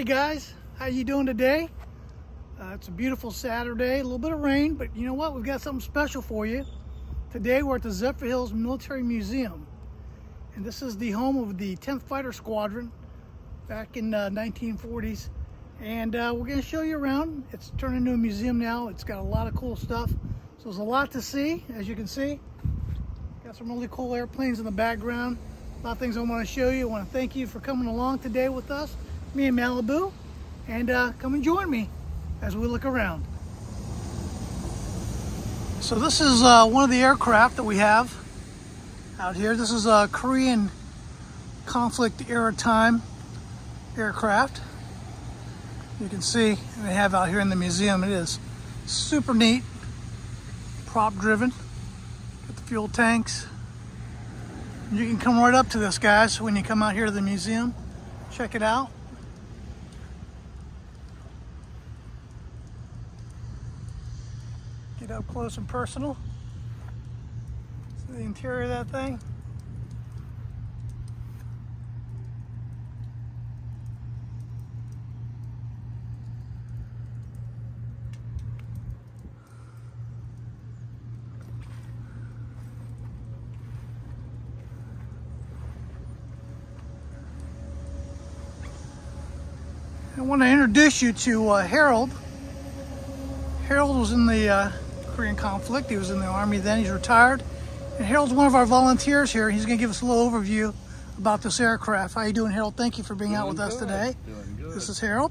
Hey guys, how you doing today? Uh, it's a beautiful Saturday, a little bit of rain, but you know what? We've got something special for you. Today we're at the Zephyrhills Military Museum, and this is the home of the 10th Fighter Squadron back in uh, 1940s. And uh, we're going to show you around. It's turned into a museum now. It's got a lot of cool stuff. So there's a lot to see, as you can see. Got some really cool airplanes in the background. A lot of things I want to show you. I want to thank you for coming along today with us, me in Malibu. And uh, come and join me as we look around. So this is uh, one of the aircraft that we have out here. This is a Korean conflict era time aircraft. You can see they have out here in the museum. It is super neat, prop driven. Got the fuel tanks. You can come right up to this, guys, when you come out here to the museum. Check it out. Up close and personal. See the interior of that thing. I want to introduce you to uh, Harold. Harold was in the uh, Korean conflict. He was in the army then. He's retired. And Harold's one of our volunteers here. He's going to give us a little overview about this aircraft. How you doing, Harold? Thank you for being doing out with us today. Doing good. This is Harold.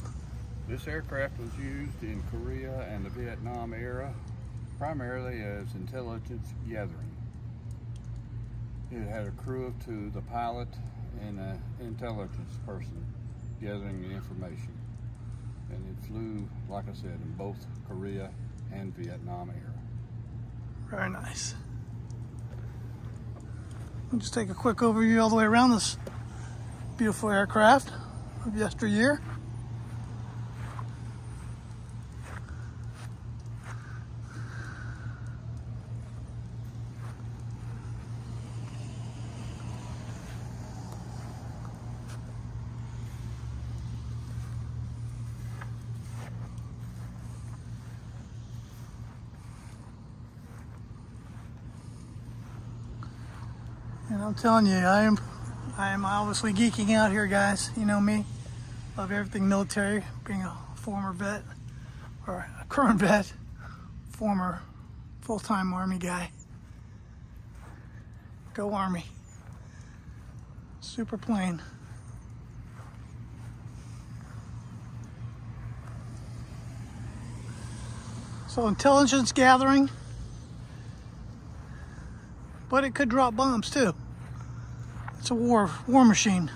This aircraft was used in Korea and the Vietnam era primarily as intelligence gathering. It had a crew of two, the pilot and an intelligence person gathering the information. And it flew, like I said, in both Korea and Vietnam era. Very nice. We'll just take a quick overview all the way around this beautiful aircraft of yesteryear. I'm telling you, I am I am obviously geeking out here, guys. You know me. Love everything military, being a former vet or a current vet, former full-time army guy. Go Army. Super plane. So intelligence gathering, but it could drop bombs too. It's a war war machine.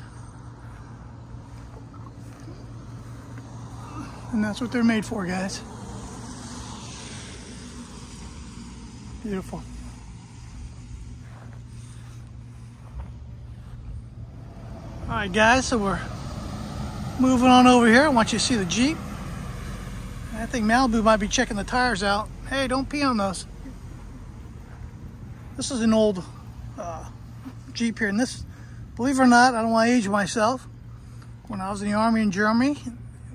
And that's what they're made for, guys. Beautiful. All right, guys, so we're moving on over here. I want you to see the Jeep. I think Malibu might be checking the tires out. Hey, don't pee on those. This is an old uh, Jeep here, and this, believe it or not, I don't want to age myself. When I was in the Army in Germany,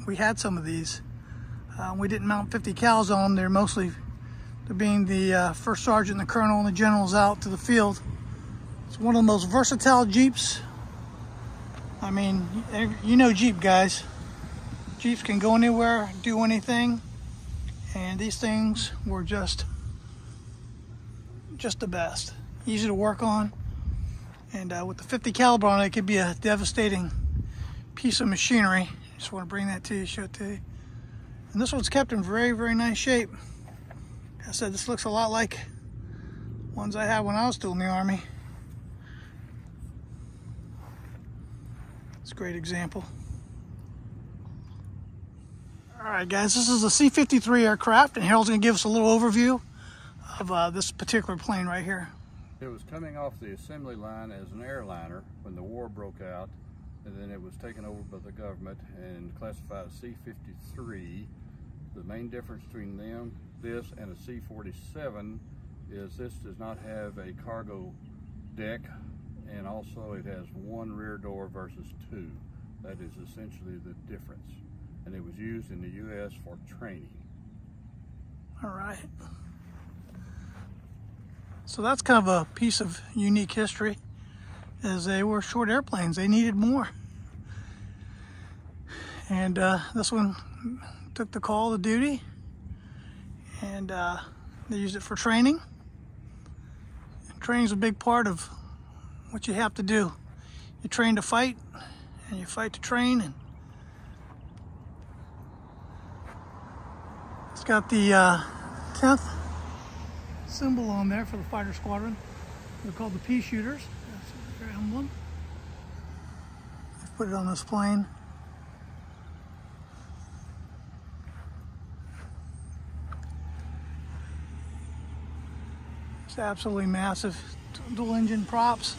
we had some of these. Uh, we didn't mount 50 cals on them. They're mostly, they're being the uh, first sergeant, the colonel, and the generals out to the field. It's one of the most versatile Jeeps. I mean, you know Jeep, guys. Jeeps can go anywhere, do anything, and these things were just just the best. Easy to work on, and uh, with the 50 caliber on it, it could be a devastating piece of machinery. Just want to bring that to you, show it to you. And this one's kept in very, very nice shape. Like I said, this looks a lot like ones I had when I was still in the Army. It's a great example. All right, guys, this is a C-53 aircraft, and Harold's going to give us a little overview of uh, this particular plane right here. It was coming off the assembly line as an airliner when the war broke out, and then it was taken over by the government and classified as C-53. The main difference between them, this and a C-47 is this does not have a cargo deck, and also it has one rear door versus two. That is essentially the difference. and it was used in the U.S. for training. All right. So that's kind of a piece of unique history as they were short airplanes. They needed more. And uh, this one took the call to duty and uh, they used it for training. Training is a big part of what you have to do. You train to fight and you fight to train and it's got the uh, 10th symbol on there for the fighter squadron. They're called the pea shooters. That's their emblem. They've put it on this plane. It's absolutely massive dual engine props.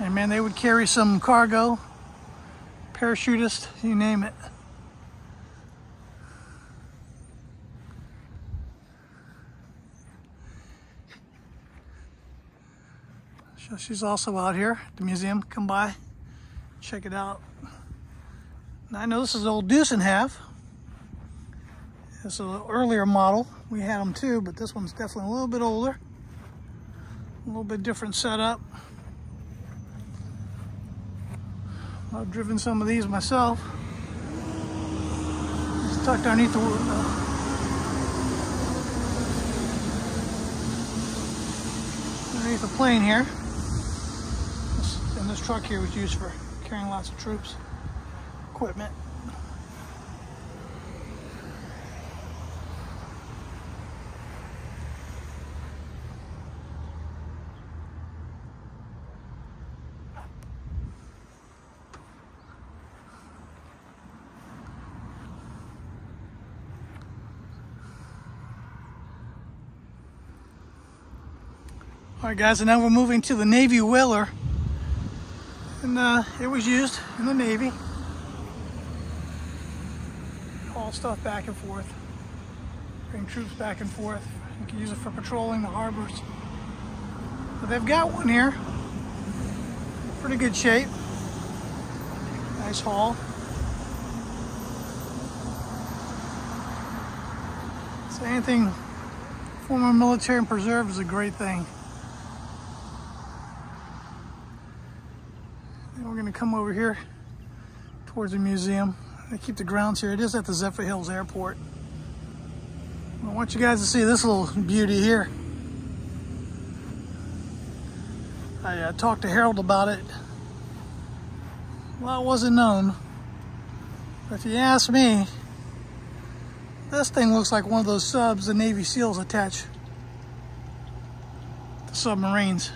And man, they would carry some cargo, parachutist, you name it. So she's also out here at the museum. Come by, check it out. I know this is old Deuce and Half. This is an earlier model. We had them too, but this one's definitely a little bit older. A little bit different setup. I've driven some of these myself. It's tucked underneath the, uh, underneath the plane here. This, and this truck here was used for carrying lots of troops, equipment. All right, guys, and now we're moving to the Navy Whaler. And uh, it was used in the Navy. Haul stuff back and forth. Bring troops back and forth. You can use it for patrolling the harbors. But they've got one here. Pretty good shape. Nice haul. So anything former military and preserve is a great thing. we're going to come over here towards the museum. They keep the grounds here. It is at the Zephyrhills Airport. I want you guys to see this little beauty here. I uh, talked to Harold about it. Well, it wasn't known. But if you ask me, this thing looks like one of those subs the Navy SEALs attach to submarines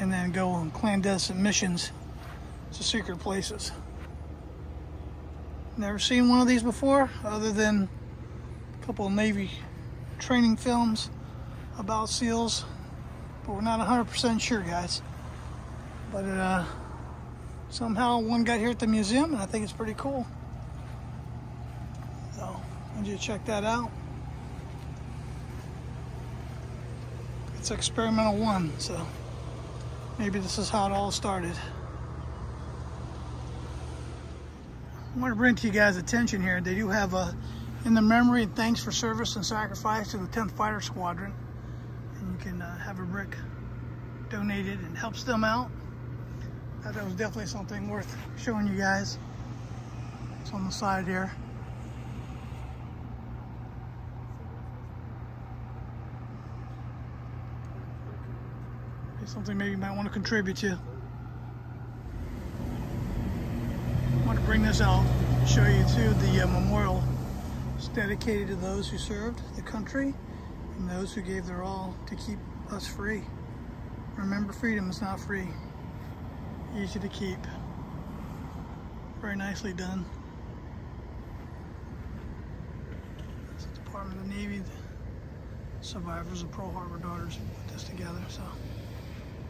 and then go on clandestine missions to secret places. Never seen one of these before other than a couple of Navy training films about SEALs, but we're not 100% sure, guys. But uh, somehow one got here at the museum, and I think it's pretty cool. So, want you to check that out. It's experimental one, so maybe this is how it all started. I want to bring to you guys attention here. They do have a in the memory and thanks for service and sacrifice to the 10th Fighter Squadron. And you can uh, have a brick donated and helps them out. Thought that was definitely something worth showing you guys. It's on the side here. Something maybe you might want to contribute to. to bring this out, show you too the uh, memorial. It's dedicated to those who served the country and those who gave their all to keep us free. Remember, freedom is not free. Easy to keep. Very nicely done. It's the Department of the Navy, the survivors of Pearl Harbor daughters put this together. So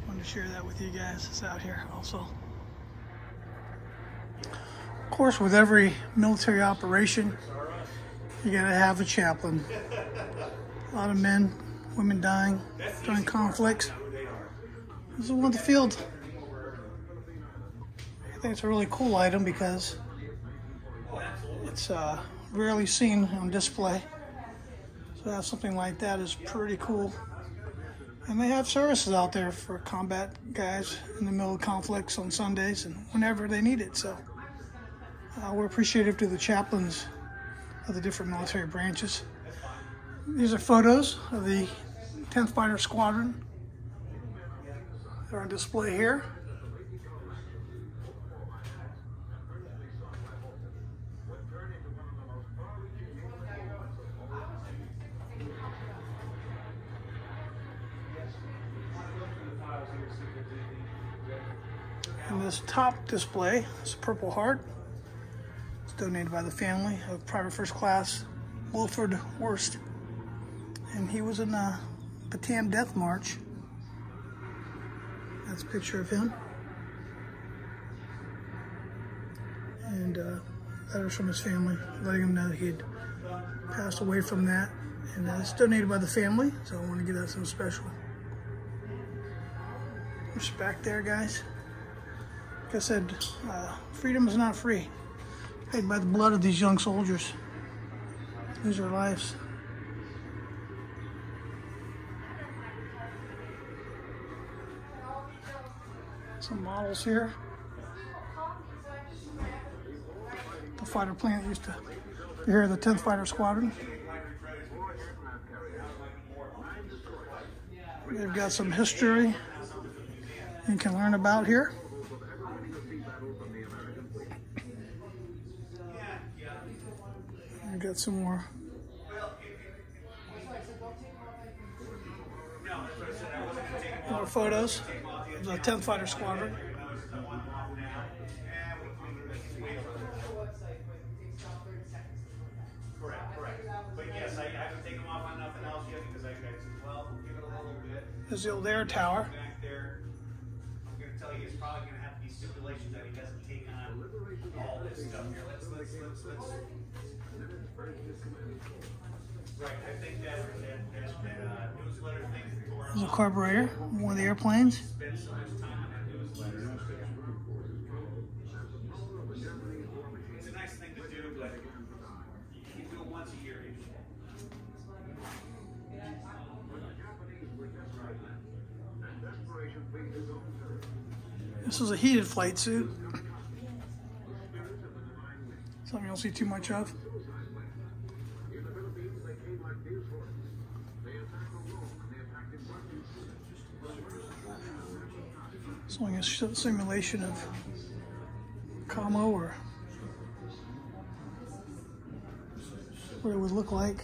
wanted to share that with you guys. It's out here also course, with every military operation, you gotta have a chaplain. A lot of men, women dying during conflicts. This is one of the field. I think it's a really cool item because It's uh, rarely seen on display. So to have something like that is pretty cool. And they have services out there for combat guys in the middle of conflicts on Sundays and whenever they need it. So uh, we're appreciative to the chaplains of the different military branches. These are photos of the 10th Fighter Squadron. They're on display here. And this top display is a Purple Heart. Donated by the family of Private First Class Wilford Worst. And he was in the Bataan Death March. That's a picture of him. And uh, letters from his family letting him know that he had passed away from that. And uh, it's donated by the family, so I want to give that some special respect there, guys. Like I said, uh, freedom is not free. Paid by the blood of these young soldiers. These are lives. Some models here. The fighter plane that used to be here, the 10th Fighter Squadron. They've got some history you can learn about here. Got some more. More photos of the 10th Fighter Squadron. There's the old air tower. Here. Let's, let's, let's, let's. Right, I think that, that, uh, that, that newsletter thing tore There's a carburetor, one of the airplanes. spend so much time on that newsletter. It's a nice thing to do, but you can do it once a year usually. This is a heated flight suit. Something you don't see too much of. It's only a simulation of Como or what it would look like.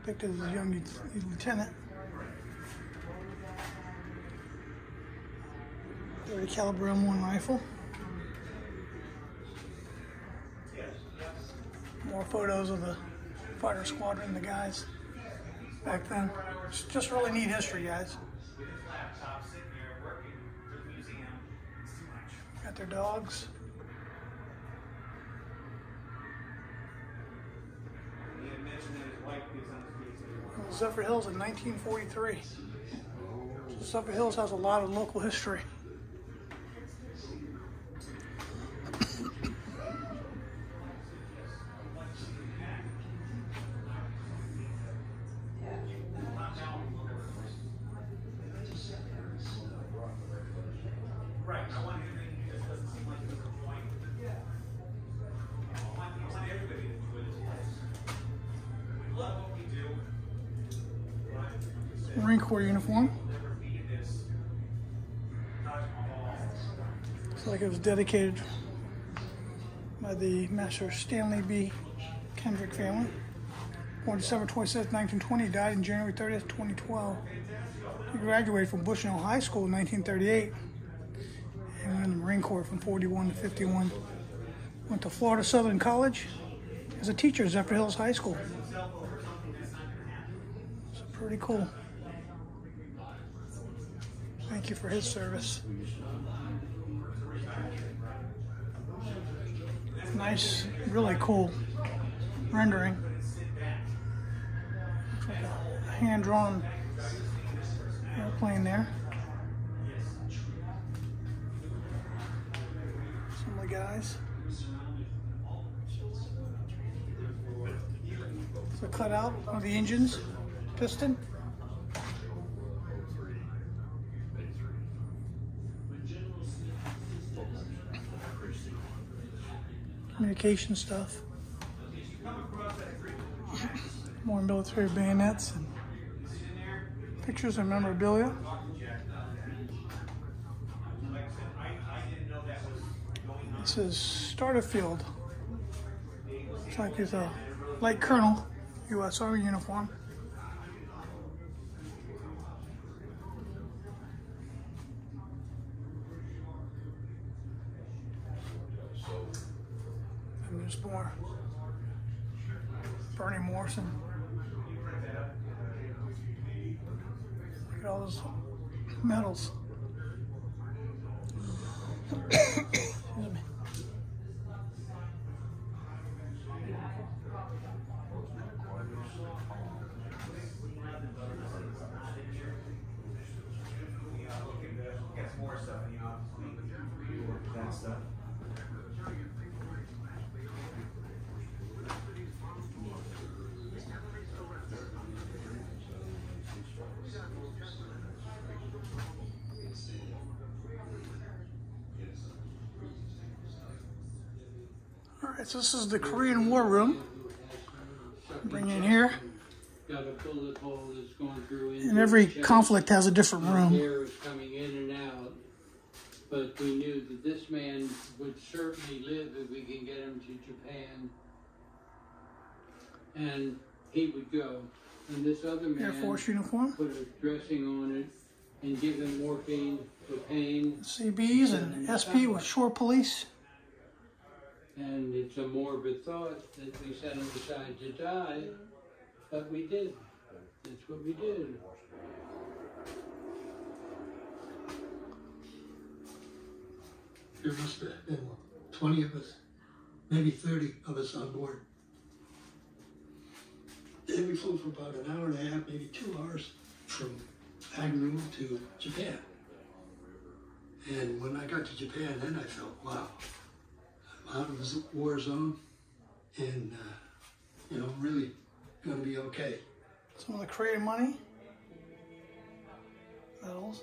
Depicted as a young lieutenant. 30 caliber M1 rifle. More photos of the fighter squadron, the guys back then. It's just really neat history, guys. Got their dogs. Zephyr Hills in 1943. So Zephyr Hills has a lot of local history. Dedicated by the Master Stanley B. Kendrick family. Born December 27, 1920, died in January 30th, 2012. He graduated from Bushnell High School in 1938 and went in the Marine Corps from 41 to 51. Went to Florida Southern College as a teacher at Zephyr Hills High School. So pretty cool. Thank you for his service. Nice, really cool rendering. Like a hand-drawn airplane there. Some of the guys. It's a cutout of the engines, piston. Communication stuff. More military bayonets and pictures and memorabilia. This is Starterfield. Looks like he's a light colonel, U.S. Army uniform. This is the Korean War Room. Bring in here. Got a bullet hole that's going through. into And every conflict has a different room. Coming in and out. But we knew that this man would certainly live if we can get him to Japan. And he would go. And this other man Air Force uniform. put a dressing on it and give him morphine for pain. CBs and SP with shore police. And it's a morbid thought that we set him aside to die, but we did. That's what we did. There must have been 20 of us, maybe 30 of us on board. And we flew for about an hour and a half, maybe two hours from Agnew to Japan. And when I got to Japan, then I felt, wow, out of the war zone and, uh, you know, really going to be okay. Some of the Korean money. Medals.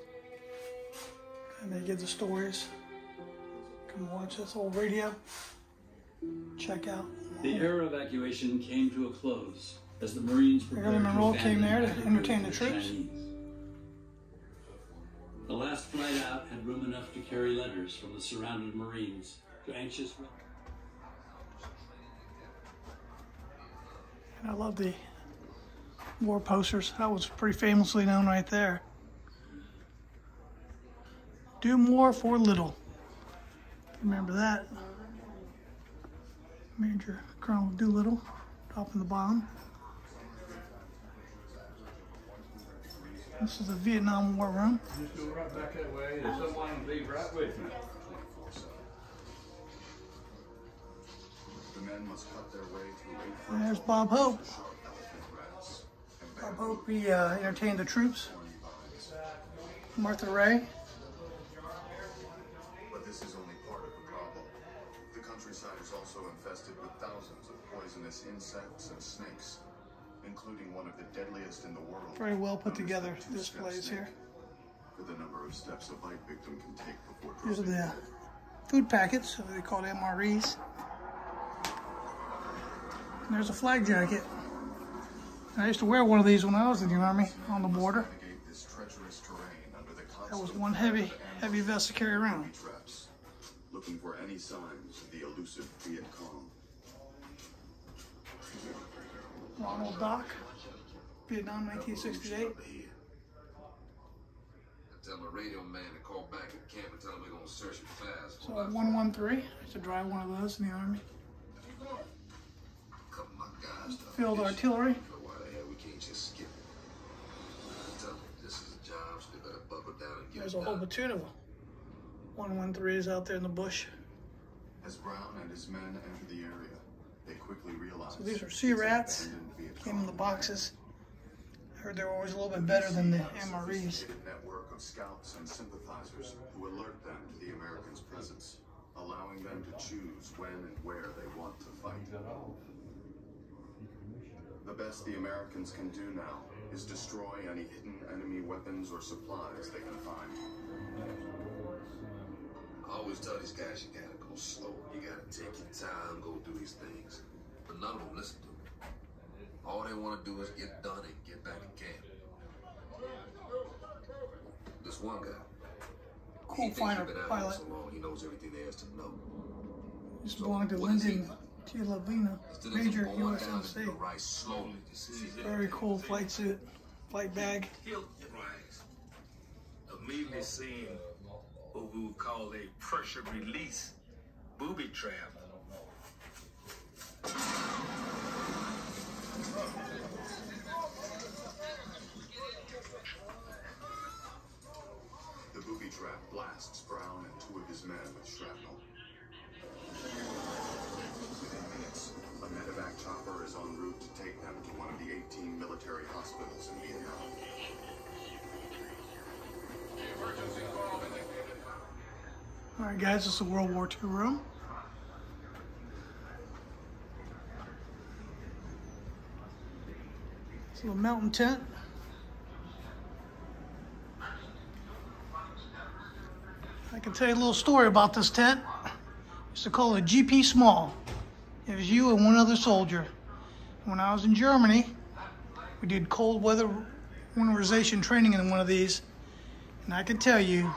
And they give the stories. Come watch this old radio. Check out. The air evacuation came to a close as the Marines prepared Marilyn Monroe to came there to entertain the the troops. Chinese. The last flight out had room enough to carry letters from the surrounded Marines to anxious. And I love the war posters. That was pretty famously known right there. Do more for little. Remember that. Major Colonel Doolittle dropping the bomb. This is the Vietnam War room. Just go right back that way, and someone will be right with you. The men must cut their way through eight There's Bob Hope. sharp elephant rats and Bob Hope, he uh, entertained the troops. Martha Raye. But this is only part of the problem. The countryside is also infested with thousands of poisonous insects and snakes, including one of the deadliest in the world. Very well put known as the together displays here. For the number of steps a bite victim can take before These are the food packets, they call it MREs. And there's a flak jacket. I used to wear one of these when I was in the army on the border. Navigate this treacherous terrain under the That was one heavy, heavy vest to carry around. traps, looking for any signs of the elusive Viet Cong. Ronald Dock, Vietnam 1968. Tell the radio man to call back at camp and tell him we're gonna search it fast. So 113, I used to drive one of those in the army. And get There's a whole platoon of them. 113s out there in the bush. As Brown and his men enter the area, they quickly realize. So these are sea rats. Came in the boxes. I heard they were always a little bit better than the MREs. network of scouts and sympathizers who alert them to the Americans' presence, allowing them them to choose when and where they want to fight. The best the Americans can do now is destroy any hidden enemy weapons or supplies they can find. I always tell these guys you gotta go slow. You gotta take your time, go do these things. But none of them listen to me. All they wanna do is get done and get back in camp. This one guy. Cool he thinks fighter he's been out pilot. here so long, he knows everything there is to know. Used to So, belong to what does Lyndon do? T. Lavina, Instead Major just going down and USMC. right slowly, just see Very cool flight suit, flight bag. Immediately seeing what we would call a pressure release booby trap. The booby trap blasts Brown and two of his men with shrapnel. Is en route to take them to one of the 18 military hospitals in Vietnam. All right, guys, this is a World War II room. It's a little mountain tent. I can tell you a little story about this tent. Used to call it GP Small. It was you and one other soldier. When I was in Germany, we did cold weather winterization training in one of these. And I can tell you,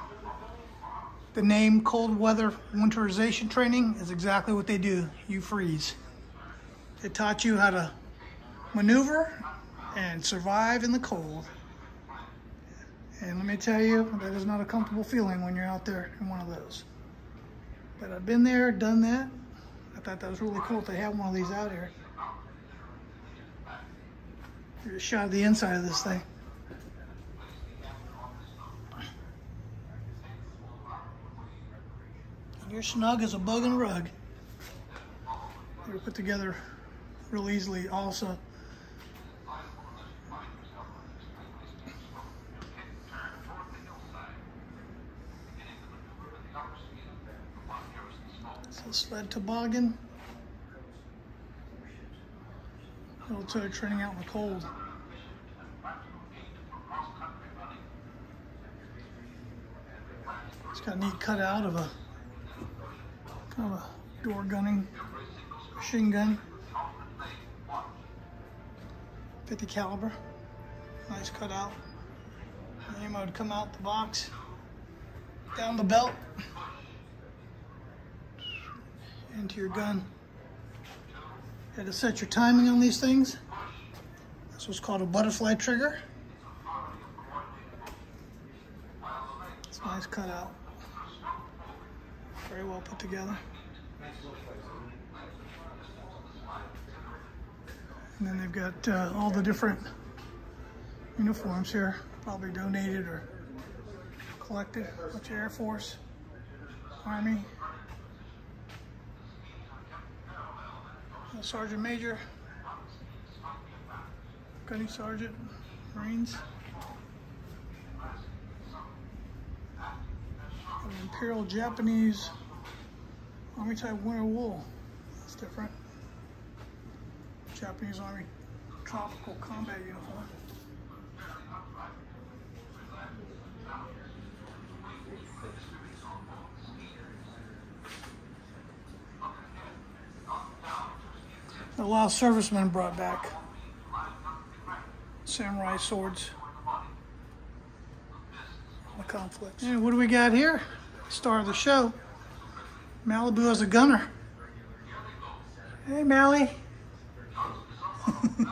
the name cold weather winterization training is exactly what they do. You freeze. They taught you how to maneuver and survive in the cold. And let me tell you, that is not a comfortable feeling when you're out there in one of those. But I've been there, done that. I thought that was really cool to have one of these out here. Here's a shot of the inside of this thing. You're snug as a bug in a rug. They were put together real easily also. So sled toboggan. Military training out in the cold. It's got a neat cutout of a kind of a door gunning machine gun. 50 caliber. Nice cutout. The ammo would come out the box, down the belt, into your gun. You had to set your timing on these things. This was called a butterfly trigger. It's nice cutout. Very well put together. And then they've got uh, all the different uniforms here, probably donated or collected. What's Air Force, Army, Sergeant Major, Gunny Sergeant, Marines. An Imperial Japanese Army type winter wool. That's different. Japanese Army tropical combat uniform. A lot of servicemen brought back samurai swords. The conflicts. And what do we got here? Star of the show. Malibu as a gunner. Hey, Mally.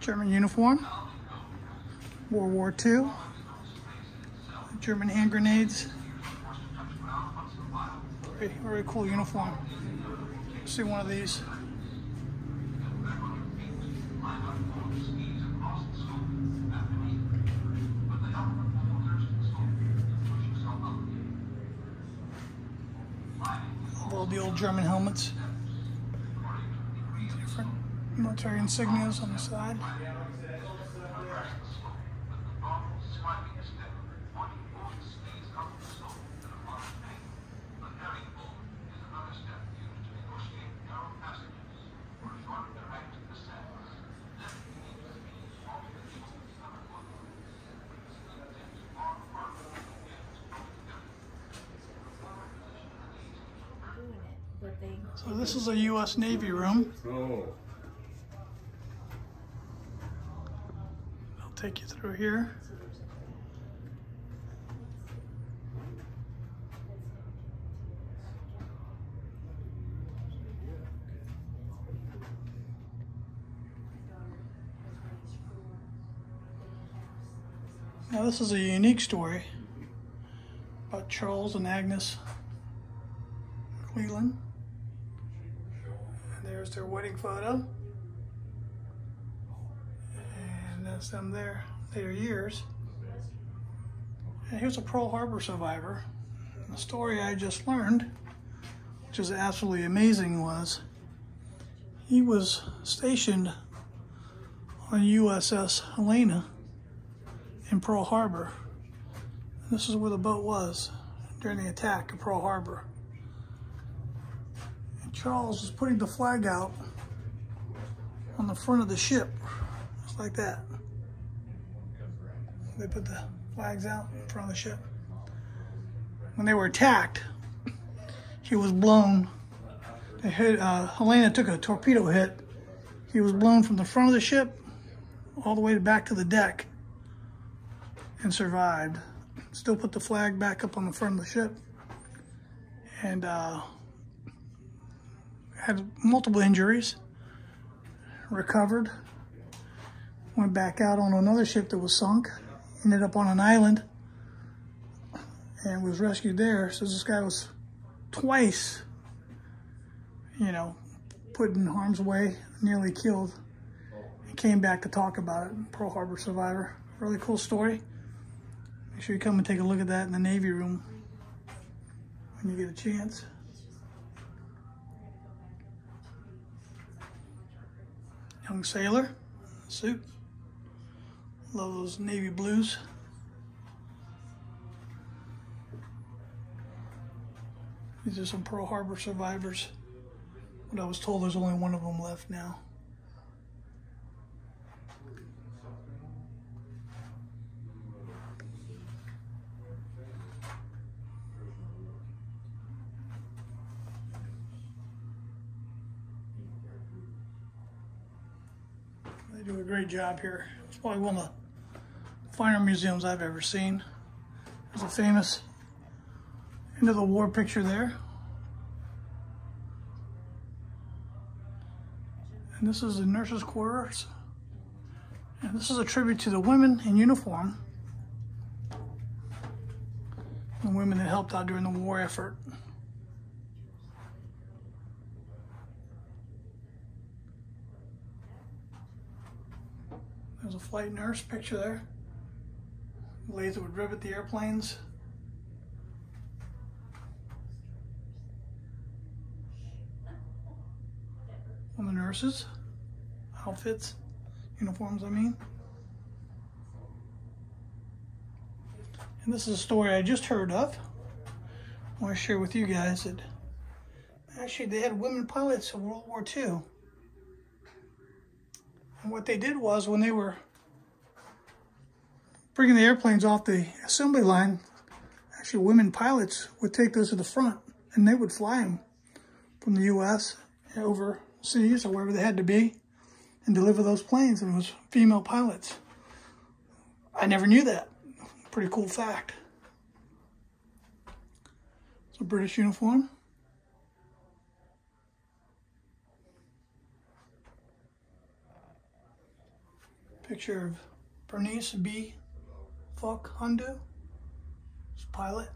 German uniform. World War II. German hand grenades. Very, very cool uniform. See one of these. All the old German helmets. Different military insignias on the side. So this is a U.S. Navy room. Oh. I'll take you through here. Now this is a unique story about Charles and Agnes Cleland. And there's their wedding photo. And that's them there, their years. And here's a Pearl Harbor survivor. The story I just learned, which is absolutely amazing, was he was stationed on USS Helena in Pearl Harbor. This is where the boat was during the attack of Pearl Harbor. Charles was putting the flag out on the front of the ship, just like that. They put the flags out in front of the ship. When they were attacked, he was blown. They hit, uh, Helena took a torpedo hit. He was blown from the front of the ship all the way back to the deck and survived. Still put the flag back up on the front of the ship and uh, had multiple injuries, recovered, went back out on another ship that was sunk, ended up on an island and was rescued there. So this guy was twice, you know, put in harm's way, nearly killed. He came back to talk about it, Pearl Harbor survivor. Really cool story. Make sure you come and take a look at that in the Navy room when you get a chance. Young sailor, suit. Love those navy blues. These are some Pearl Harbor survivors. But I was told there's only one of them left now. They do a great job here. It's probably one of the finer museums I've ever seen. There's a famous end of the war picture there. And this is the nurses' quarters. And this is a tribute to the women in uniform. The women that helped out during the war effort. There's a flight nurse picture there. Laser would rivet the airplanes. On the nurses, outfits, uniforms, I mean. And this is a story I just heard of. I want to share with you guys that actually they had women pilots in World War II. And what they did was when they were bringing the airplanes off the assembly line, actually women pilots would take those to the front and they would fly them from the U.S. overseas or wherever they had to be and deliver those planes. And it was female pilots. I never knew that. Pretty cool fact. It's a British uniform. Picture of Bernice B. Falk Haydu, pilot.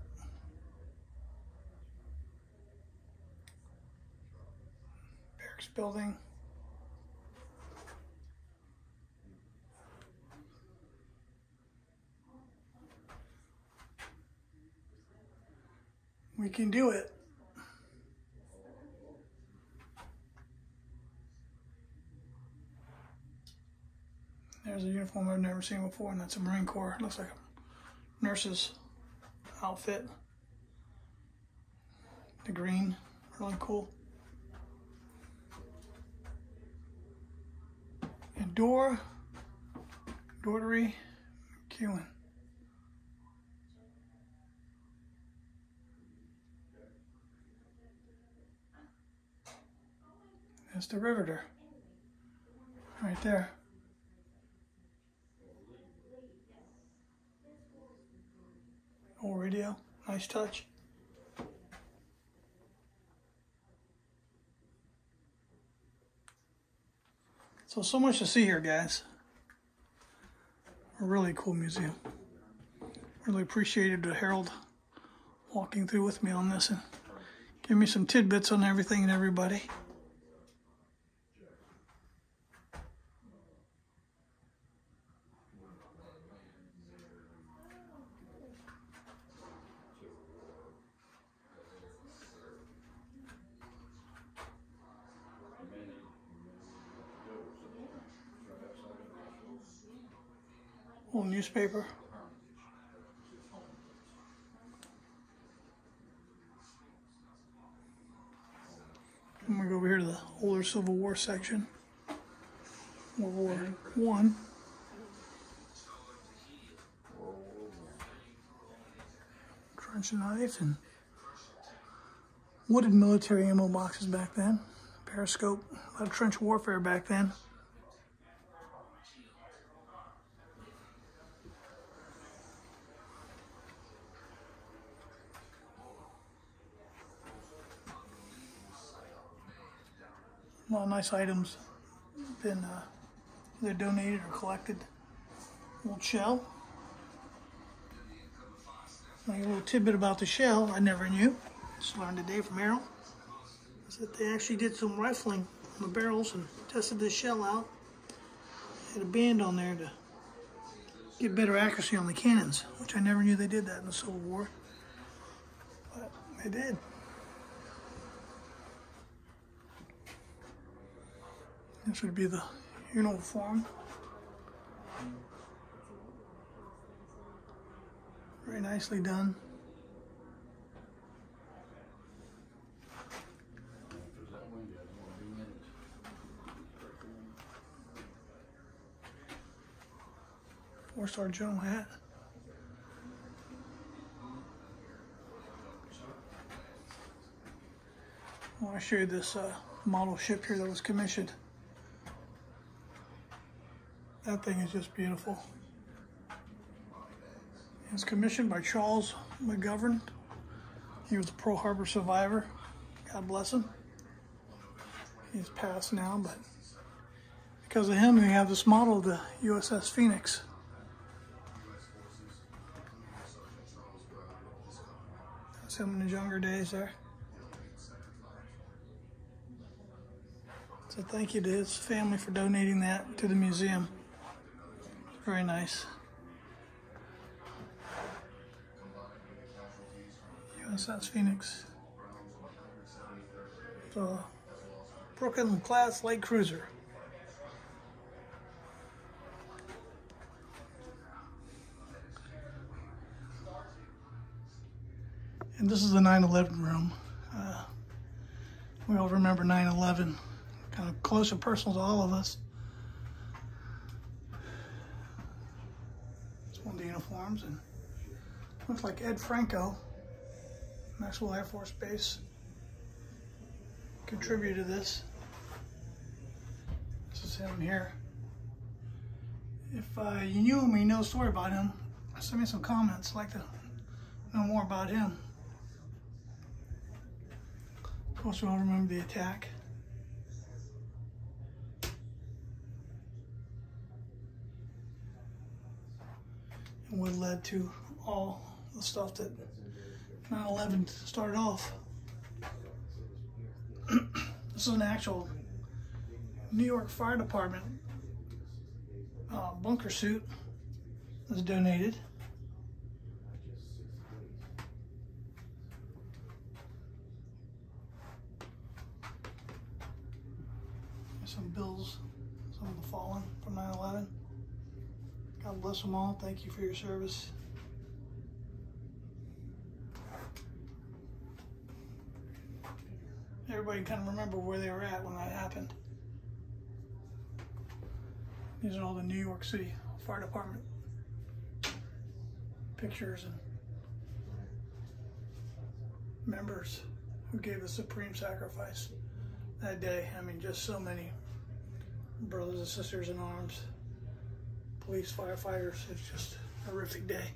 Barracks building. We can do it. There's a uniform I've never seen before, and that's a Marine Corps. It looks like a nurse's outfit. The green, really cool. And door, Doherty, Keelan. That's the riveter. Right there. Old radio. Nice touch. So, so much to see here, guys. A really cool museum. Really appreciated the Harold walking through with me on this and give me some tidbits on everything and everybody. Newspaper. I'm gonna go over here to the older Civil War section. World War One. Trench knife and wooden military ammo boxes back then. Periscope, a lot of trench warfare back then. A lot of nice items been uh, either donated or collected. Old shell. A little tidbit about the shell I never knew. Just learned today from Errol. Is that they actually did some rifling on the barrels and tested this shell out. Had a band on there to get better accuracy on the cannons, which I never knew they did that in the Civil War. But they did. This would be the uniform. Very nicely done. Four-star general hat. I want to show you this uh, model ship here that was commissioned. That thing is just beautiful. It's commissioned by Charles McGovern. He was a Pearl Harbor survivor. God bless him. He's passed now, but because of him, we have this model of the USS Phoenix. That's him in his younger days there. So thank you to his family for donating that to the museum. Very nice. USS Phoenix. The Brooklyn class light cruiser. And this is the 9-11 room. Uh, we all remember 9-11. Kind of close and personal to all of us. It's one of the and looks like Ed Franco, Maxwell Air Force Base, contributed to this. This is him here. If uh, you knew him you know a story about him, send me some comments. I'd like to know more about him. Of course, we all remember the attack. What led to all the stuff that 9-11 started off. this is an actual New York Fire Department uh, bunker suit was donated. Some bills, some of the fallen from 9-11. God them all. Thank you for your service. Everybody kind of remember where they were at when that happened. These are all the New York City Fire Department pictures and members who gave the supreme sacrifice that day. I mean, just so many brothers and sisters in arms, police, firefighters. It's just a horrific day.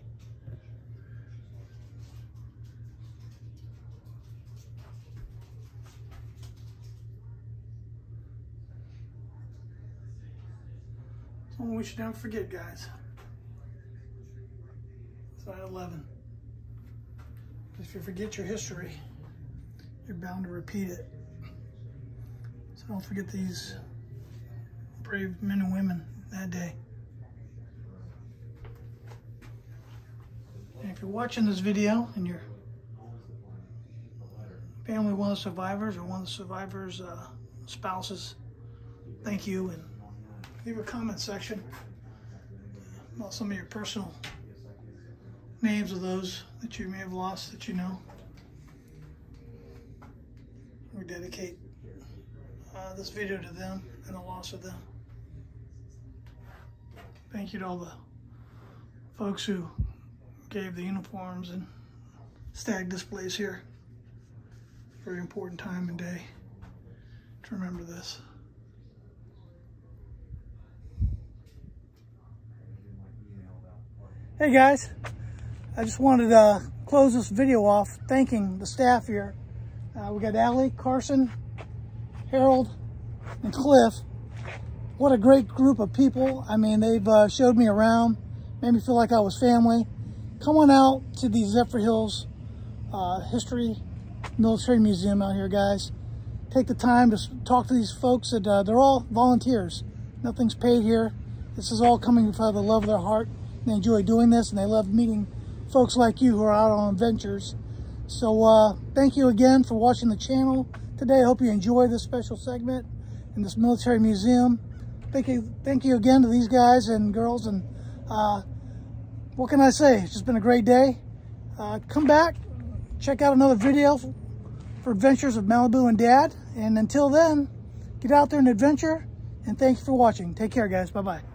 Something we should never forget, guys. It's 9-11. If you forget your history, you're bound to repeat it. So don't forget these brave men and women that day. And if you're watching this video and your family one of the survivors or one of the survivors' uh, spouses, thank you and leave a comment section about some of your personal names of those that you may have lost that you know. We dedicate uh, this video to them and the loss of them. Thank you to all the folks who gave the uniforms and stag displays here. Very important time and day to remember this. Hey guys, I just wanted to close this video off thanking the staff here. Uh, we got Allie, Carson, Harold, and Cliff. What a great group of people. I mean, they've uh, showed me around, made me feel like I was family. Come on out to the Zephyrhills uh, History Military Museum out here, guys. Take the time to talk to these folks. And, uh, they're all volunteers. Nothing's paid here. This is all coming of the love of their heart. They enjoy doing this and they love meeting folks like you who are out on adventures. So uh, thank you again for watching the channel today. I hope you enjoy this special segment in this military museum. Thank you, thank you again to these guys and girls. And uh, what can I say? It's just been a great day. Uh, come back, check out another video for Adventures of Malibu and Dad. And until then, get out there and adventure. And thanks for watching. Take care, guys. Bye-bye.